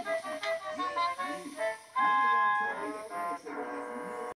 everything.